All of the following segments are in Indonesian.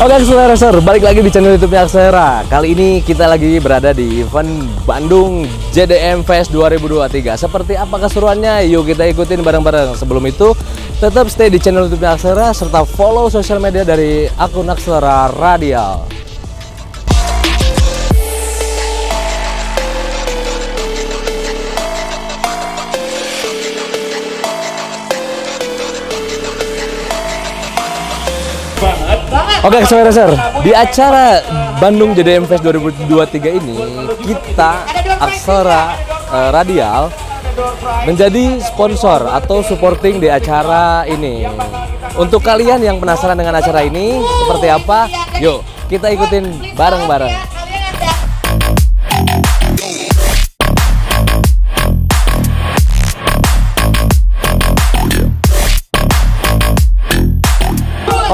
Oke Accelerator, balik lagi di channel YouTube Aksera. Kali ini kita lagi berada di event Bandung JDM Fest 2023. Seperti apa keseruannya? Yuk kita ikutin bareng-bareng. Sebelum itu, tetap stay di channel YouTube Aksera serta follow sosial media dari akun Aksera Radial. Oke, Accelerator, di acara Bandung JDM Fest 2023 ini, kita Aksara eh, Radial menjadi sponsor atau supporting di acara ini. Untuk kalian yang penasaran dengan acara ini, seperti apa? Yuk, kita ikutin bareng-bareng.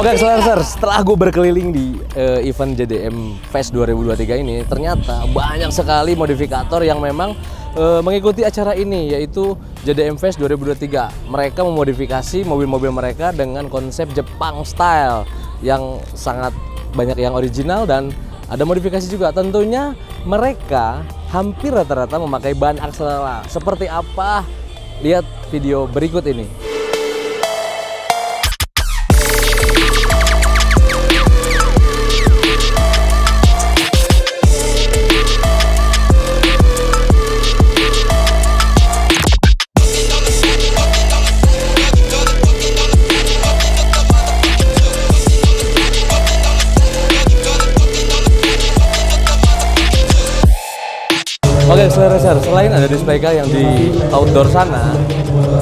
Oke, Sir, setelah gue berkeliling di uh, event JDM Fest 2023 ini, ternyata banyak sekali modifikator yang memang uh, mengikuti acara ini, yaitu JDM Fest 2023. Mereka memodifikasi mobil-mobil mereka dengan konsep Jepang style yang sangat banyak yang original dan ada modifikasi juga. Tentunya mereka hampir rata-rata memakai ban Axelera. Seperti apa? Lihat video berikut ini. Oke, selera selain ada display car yang di outdoor sana,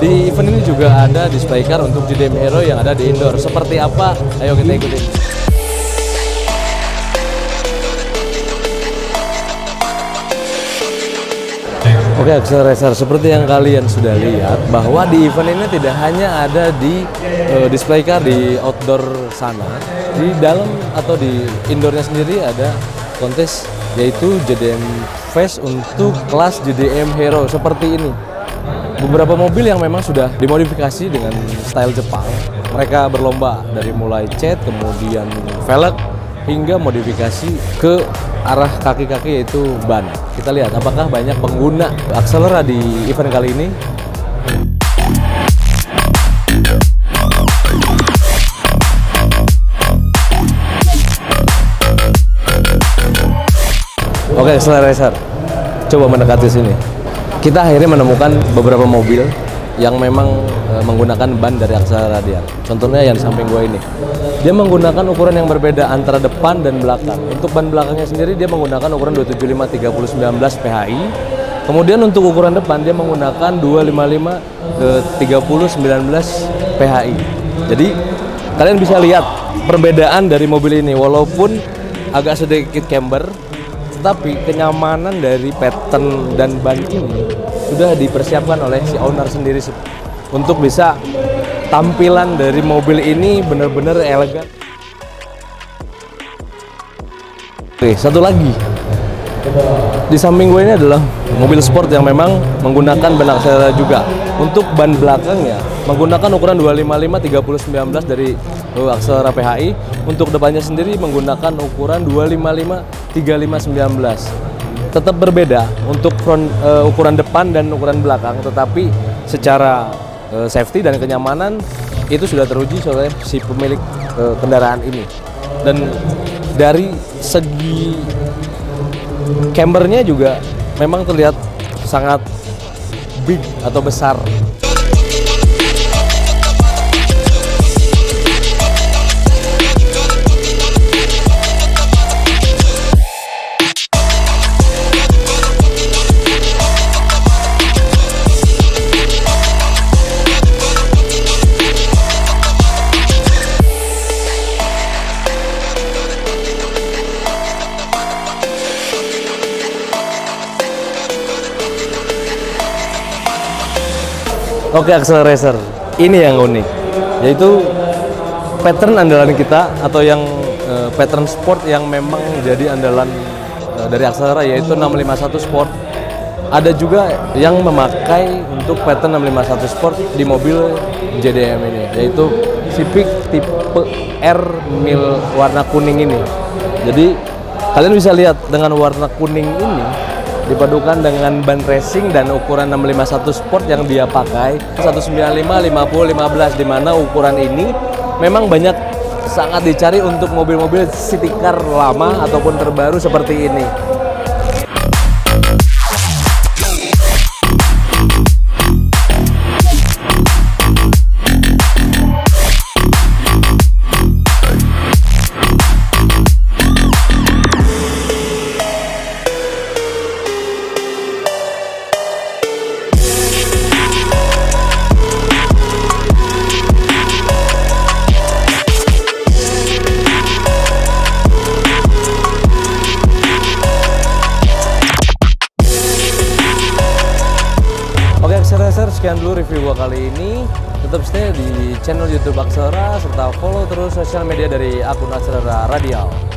di event ini juga ada display car untuk JDM Hero yang ada di indoor. Seperti apa? Ayo kita ikutin. Oke, Racer, seperti yang kalian sudah lihat bahwa di event ini tidak hanya ada di uh, display car di outdoor sana, di dalam atau di indoornya sendiri ada kontes yaitu JDM Fest untuk kelas JDM Hero seperti ini. Beberapa mobil yang memang sudah dimodifikasi dengan style Jepang. Mereka berlomba dari mulai cat, kemudian velg, hingga modifikasi ke arah kaki-kaki yaitu ban. Kita lihat apakah banyak pengguna akselera di event kali ini Oke, okay, Racer. Coba mendekati sini. Kita akhirnya menemukan beberapa mobil yang memang e, menggunakan ban dari aksara radial. Contohnya yang samping gua ini. Dia menggunakan ukuran yang berbeda antara depan dan belakang. Untuk ban belakangnya sendiri dia menggunakan ukuran 275 30 19 PHI. Kemudian untuk ukuran depan dia menggunakan 255 ke 30 19 PHI. Jadi kalian bisa lihat perbedaan dari mobil ini walaupun agak sedikit camber tapi kenyamanan dari pattern dan ban ini sudah dipersiapkan oleh si owner sendiri untuk bisa tampilan dari mobil ini benar-benar elegan. Oke, satu lagi. Di samping gue ini adalah mobil sport yang memang menggunakan ban aksara juga. Untuk ban belakangnya menggunakan ukuran 255 30 19 dari aksara PHI. Untuk depannya sendiri menggunakan ukuran 255 3519 tetap berbeda untuk front uh, ukuran depan dan ukuran belakang tetapi secara uh, safety dan kenyamanan itu sudah teruji oleh si pemilik uh, kendaraan ini dan dari segi cambernya juga memang terlihat sangat big atau besar Oke Accelerator, ini yang unik, yaitu pattern andalan kita atau yang uh, pattern sport yang memang jadi andalan uh, dari Accelera yaitu 651 Sport. Ada juga yang memakai untuk pattern 651 Sport di mobil JDM ini yaitu Civic tipe R mil warna kuning ini. Jadi kalian bisa lihat dengan warna kuning ini dipadukan dengan ban racing dan ukuran 651 Sport yang dia pakai. 195 50 15 di mana ukuran ini memang banyak sangat dicari untuk mobil-mobil city car lama ataupun terbaru seperti ini Oke Aksara sekian dulu review gua kali ini. Tetap stay di channel YouTube Aksara serta follow terus sosial media dari akun Aksara Radial.